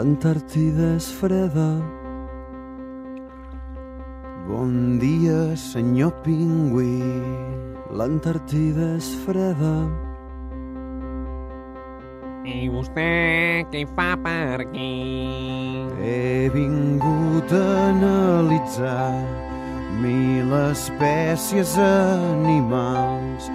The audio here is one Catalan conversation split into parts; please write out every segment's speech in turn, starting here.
L'Antàrtida és freda. Senyor pingüí. L'Antàrtida és freda. I vostè què hi fa per aquí? He vingut a analitzar mil espècies animals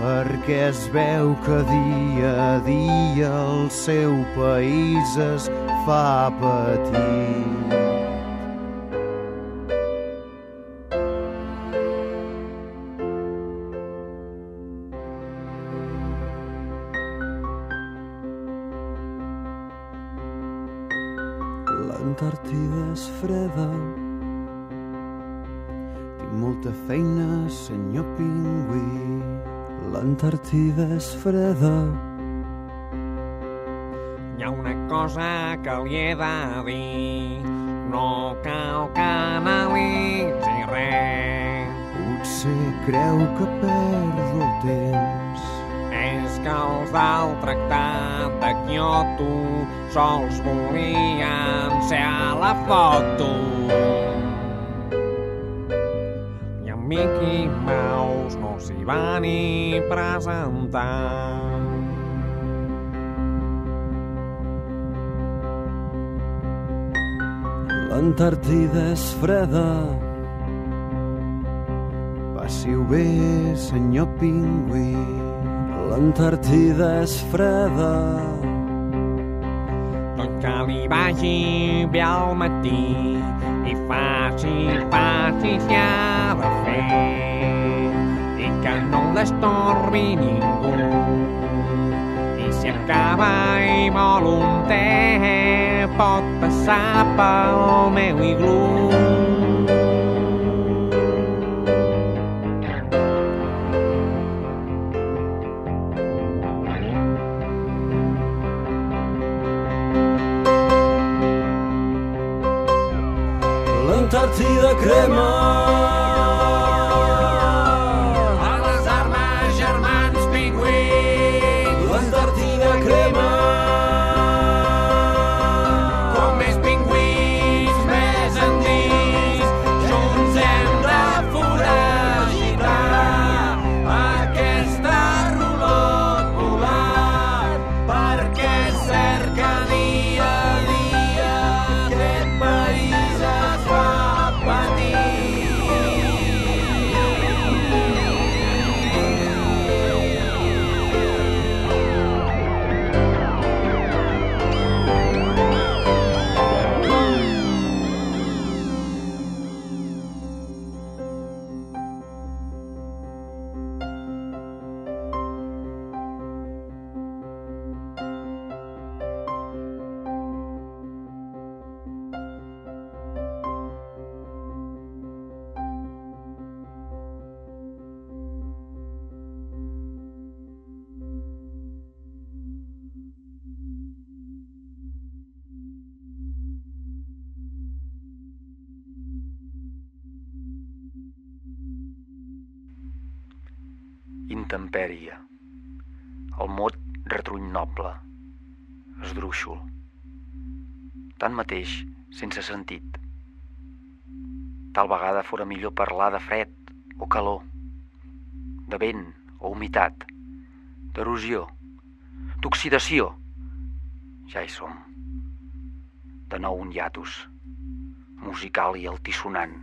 perquè es veu que dia a dia el seu país es fa patir. L'Antàrtida és freda. Tinc molta feina, senyor pingüí. L'Antàrtida és freda. Hi ha una cosa que li he de dir. No cal que analitzi res. Potser creu que perdo el temps. Els del tractat de Kyoto sols volien ser a la foto. I en Mickey Mouse no s'hi va ni presentar. L'Antàrtida és freda. Passi-ho bé, senyor pingüí. L'Antàrtida és freda. Tot que li vagi bé al matí i faci, faci què ha de fer i que no l'estorbi ningú. I si acaba i vol un té, pot passar pel meu iglú. L'Antàrtida crema. Intempèrie. El mot retruny noble. Esdrúixol. Tanmateix, sense sentit. Tal vegada fora millor parlar de fred o calor, de vent o humitat, d'erosió, d'oxidació. Ja hi som. De nou un hiatus, musical i altisonant.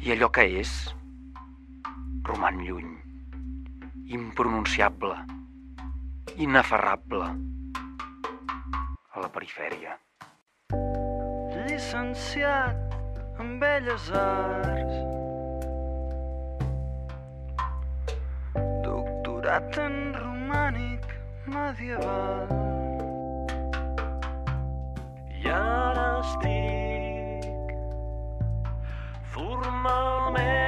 I allò que és, roman lluny, impronunciable, inaferrable, a la perifèria. Llicenciat en Belles Arts. Doctorat en romànic medieval. I ara estic formalment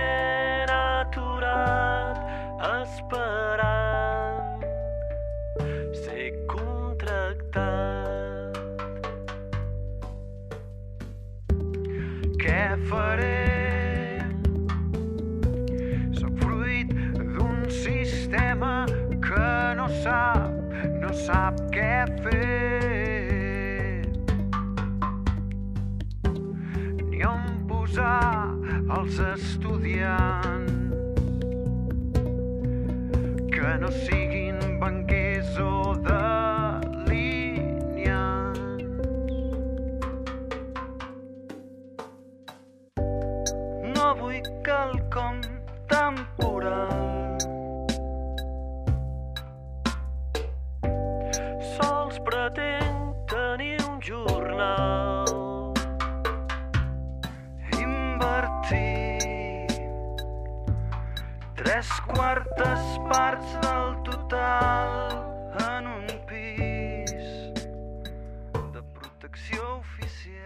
faré. Soc fruit d'un sistema que no sap, no sap què fer. Ni on posar els estudiants que no siguin banquers o delineants. jornal. Invertir tres quartes parts del total en un pis de protecció oficial.